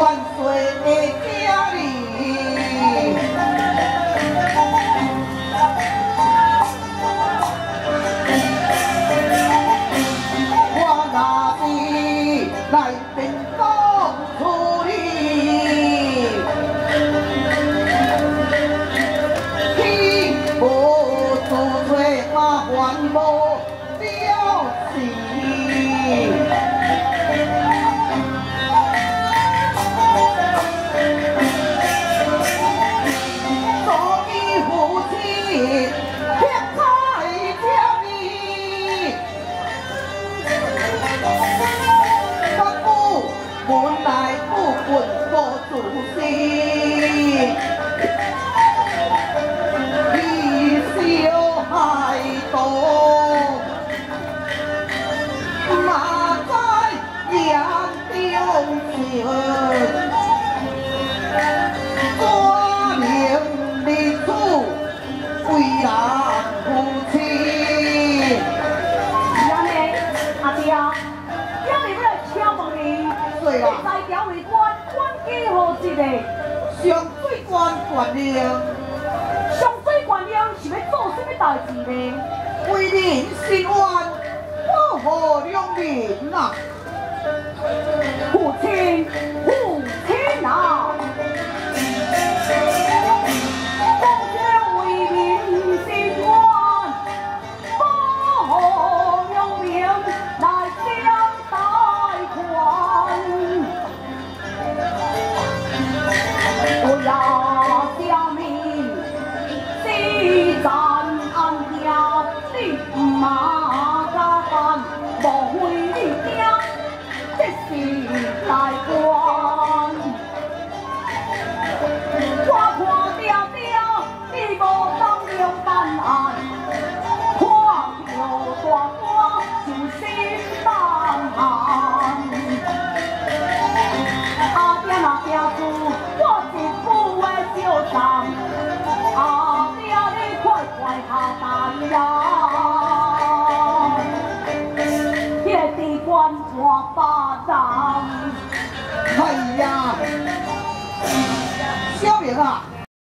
Juan suele querer. Juan bốn bài thủ quần bộ thủ si. Đi siêu hài tổ. Mà coi giang tiêu chiều có niềm đi tu quỳ đảng hùng 这条为官，官家何是嘞？上最关键的，上最是要做什么？为民心安，我何良命呐？父亲。tạm thầy già